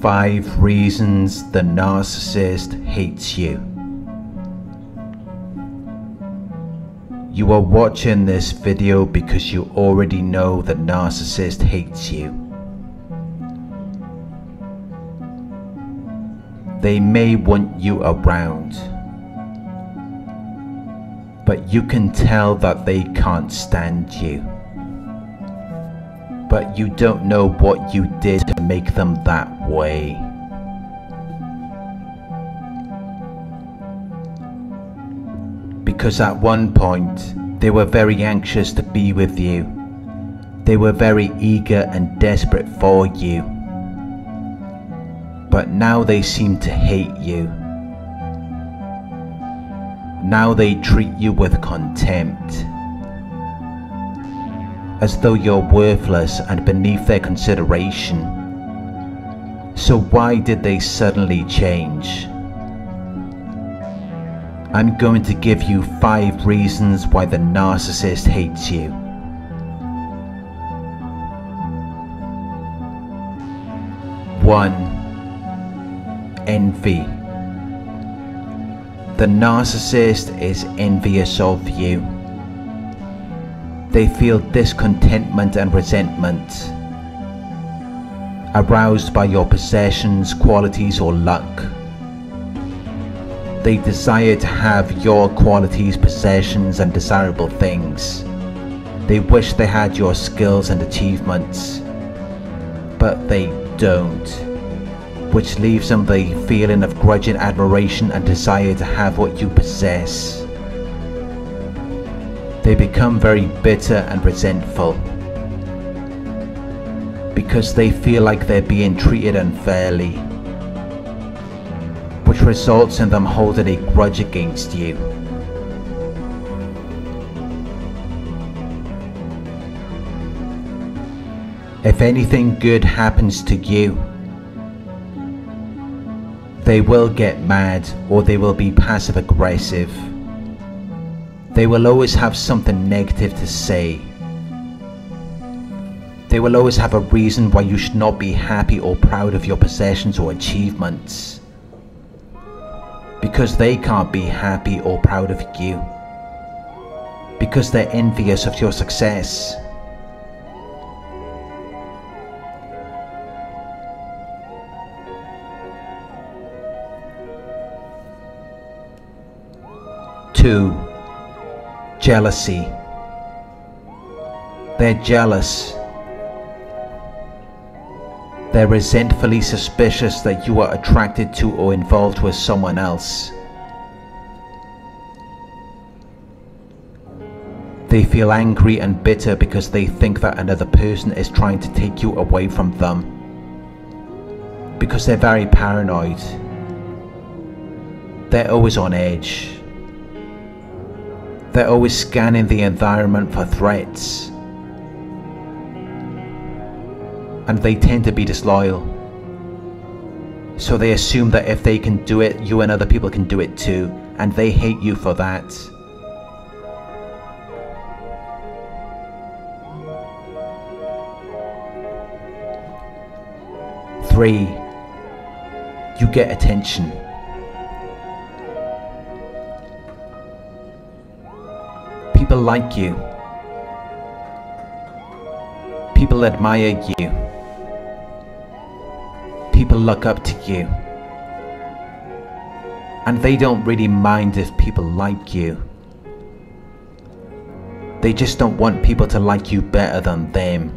5 reasons the narcissist hates you. You are watching this video because you already know the narcissist hates you. They may want you around, but you can tell that they can't stand you. But you don't know what you did to make them that way. because at one point they were very anxious to be with you. They were very eager and desperate for you. But now they seem to hate you. Now they treat you with contempt. As though you're worthless and beneath their consideration. So why did they suddenly change? I'm going to give you five reasons why the narcissist hates you. One, envy. The narcissist is envious of you. They feel discontentment and resentment, aroused by your possessions, qualities, or luck. They desire to have your qualities, possessions, and desirable things. They wish they had your skills and achievements, but they don't, which leaves them the feeling of grudging admiration and desire to have what you possess. They become very bitter and resentful because they feel like they're being treated unfairly which results in them holding a grudge against you. If anything good happens to you, they will get mad or they will be passive aggressive. They will always have something negative to say. They will always have a reason why you should not be happy or proud of your possessions or achievements because they can't be happy or proud of you, because they're envious of your success. Two, jealousy. They're jealous they're resentfully suspicious that you are attracted to or involved with someone else. They feel angry and bitter because they think that another person is trying to take you away from them. Because they're very paranoid. They're always on edge. They're always scanning the environment for threats and they tend to be disloyal. So they assume that if they can do it, you and other people can do it too, and they hate you for that. Three, you get attention. People like you. People admire you people look up to you. And they don't really mind if people like you. They just don't want people to like you better than them.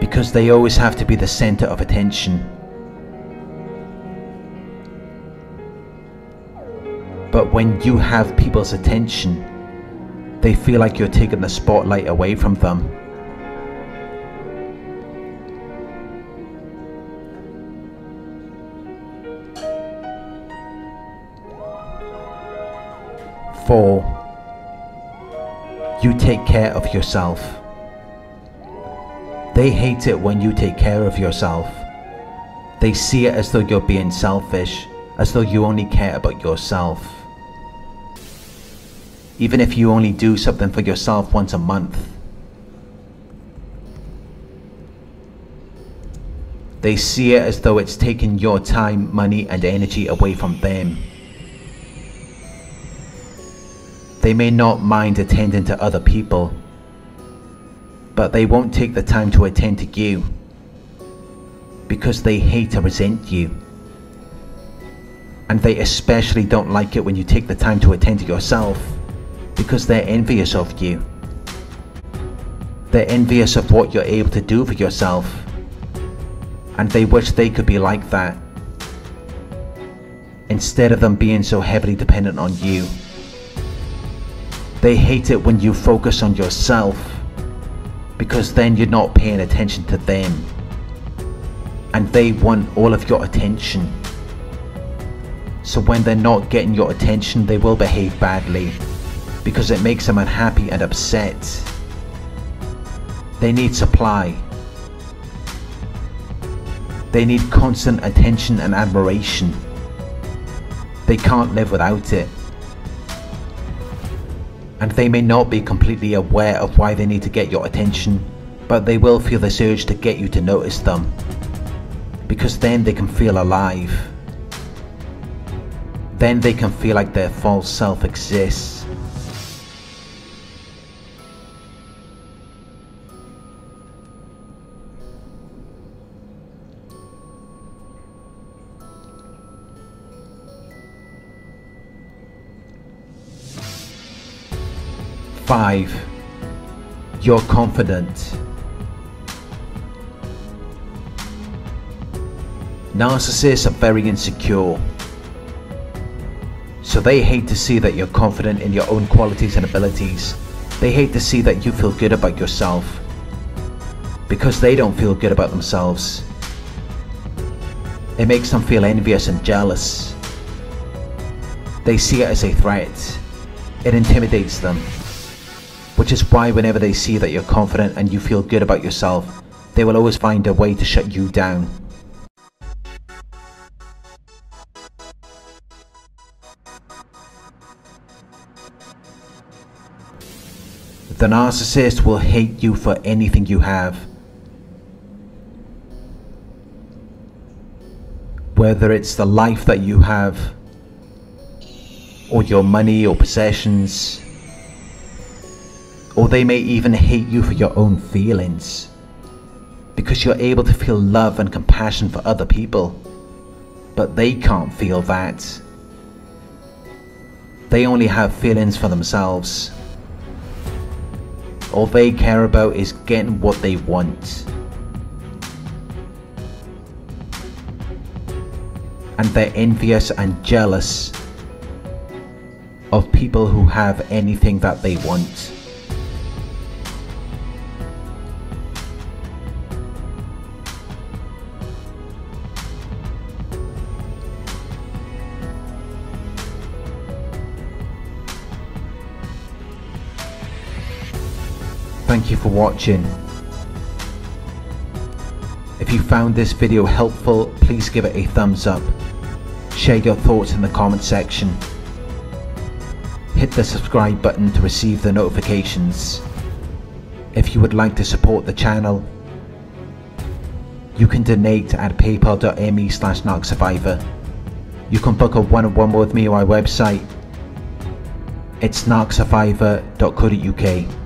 Because they always have to be the center of attention. But when you have people's attention, they feel like you're taking the spotlight away from them. 4. You take care of yourself. They hate it when you take care of yourself. They see it as though you're being selfish, as though you only care about yourself. Even if you only do something for yourself once a month. They see it as though it's taking your time, money, and energy away from them. They may not mind attending to other people, but they won't take the time to attend to you because they hate or resent you. And they especially don't like it when you take the time to attend to yourself because they're envious of you. They're envious of what you're able to do for yourself and they wish they could be like that instead of them being so heavily dependent on you. They hate it when you focus on yourself because then you're not paying attention to them and they want all of your attention. So when they're not getting your attention, they will behave badly because it makes them unhappy and upset. They need supply. They need constant attention and admiration. They can't live without it. And they may not be completely aware of why they need to get your attention, but they will feel this urge to get you to notice them because then they can feel alive. Then they can feel like their false self exists. Five, you're confident. Narcissists are very insecure. So they hate to see that you're confident in your own qualities and abilities. They hate to see that you feel good about yourself. Because they don't feel good about themselves. It makes them feel envious and jealous. They see it as a threat. It intimidates them. Which is why whenever they see that you're confident and you feel good about yourself, they will always find a way to shut you down. The narcissist will hate you for anything you have. Whether it's the life that you have, or your money or possessions, or they may even hate you for your own feelings because you're able to feel love and compassion for other people, but they can't feel that. They only have feelings for themselves. All they care about is getting what they want. And they're envious and jealous of people who have anything that they want. Thank you for watching. If you found this video helpful, please give it a thumbs up. Share your thoughts in the comment section. Hit the subscribe button to receive the notifications. If you would like to support the channel, you can donate at paypal.me slash narcsurvivor. You can book a one-on-one with me on my website. It's narcsurvivor.co.uk.